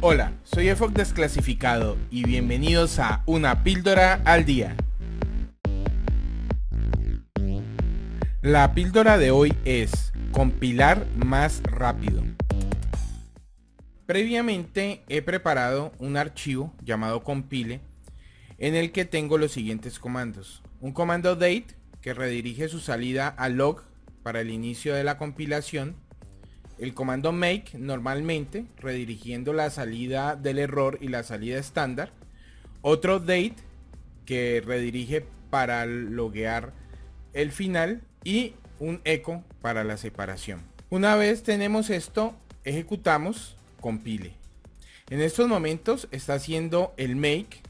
Hola, soy EFOC Desclasificado y bienvenidos a Una Píldora al Día. La píldora de hoy es compilar más rápido. Previamente he preparado un archivo llamado compile en el que tengo los siguientes comandos. Un comando date que redirige su salida a log para el inicio de la compilación el comando make normalmente redirigiendo la salida del error y la salida estándar. Otro date que redirige para loguear el final y un eco para la separación. Una vez tenemos esto, ejecutamos compile. En estos momentos está haciendo el make.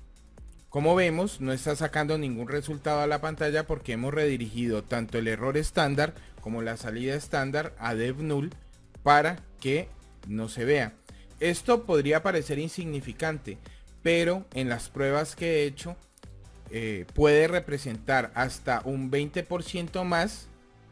Como vemos, no está sacando ningún resultado a la pantalla porque hemos redirigido tanto el error estándar como la salida estándar a dev null para que no se vea. Esto podría parecer insignificante, pero en las pruebas que he hecho eh, puede representar hasta un 20% más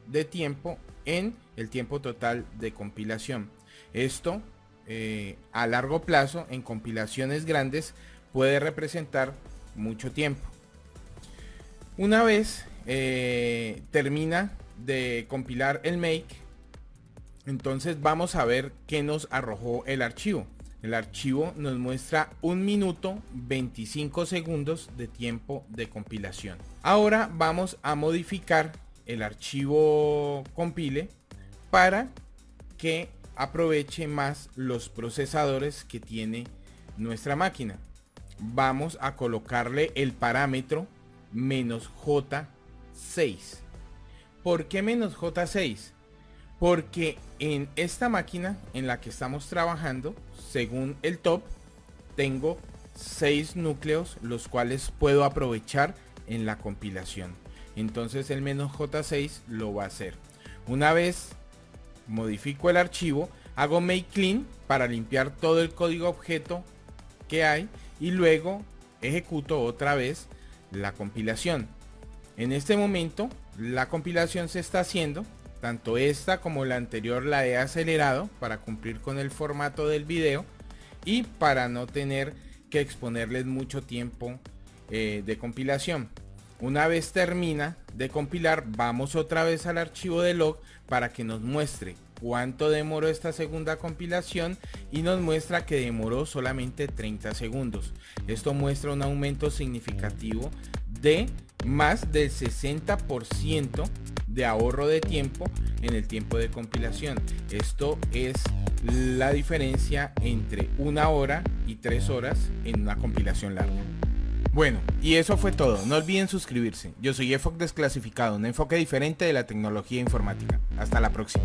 de tiempo en el tiempo total de compilación. Esto eh, a largo plazo en compilaciones grandes puede representar mucho tiempo. Una vez eh, termina de compilar el make, entonces vamos a ver qué nos arrojó el archivo. El archivo nos muestra un minuto 25 segundos de tiempo de compilación. Ahora vamos a modificar el archivo compile para que aproveche más los procesadores que tiene nuestra máquina. Vamos a colocarle el parámetro menos J6. ¿Por qué menos J6? Porque en esta máquina en la que estamos trabajando, según el top, tengo 6 núcleos los cuales puedo aprovechar en la compilación. Entonces el menos J6 lo va a hacer. Una vez modifico el archivo, hago make clean para limpiar todo el código objeto que hay y luego ejecuto otra vez la compilación. En este momento la compilación se está haciendo tanto esta como la anterior la he acelerado para cumplir con el formato del video y para no tener que exponerles mucho tiempo eh, de compilación. Una vez termina de compilar, vamos otra vez al archivo de log para que nos muestre cuánto demoró esta segunda compilación y nos muestra que demoró solamente 30 segundos. Esto muestra un aumento significativo de más del 60% de ahorro de tiempo en el tiempo de compilación. Esto es la diferencia entre una hora y tres horas en una compilación larga. Bueno, y eso fue todo. No olviden suscribirse. Yo soy EFOC Desclasificado, un enfoque diferente de la tecnología informática. Hasta la próxima.